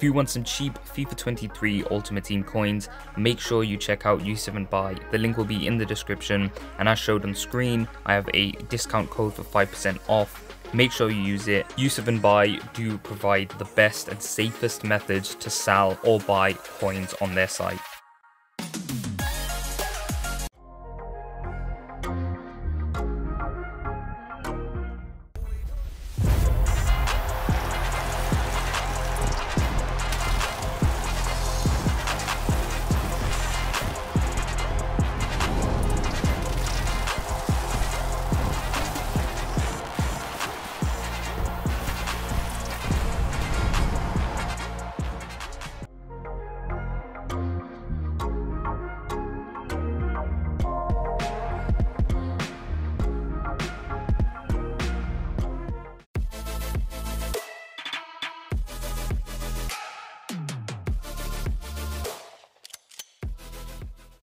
If you want some cheap FIFA 23 Ultimate Team coins, make sure you check out U7Buy. The link will be in the description and as showed on screen, I have a discount code for 5% off. Make sure you use it. U7Buy do provide the best and safest methods to sell or buy coins on their site.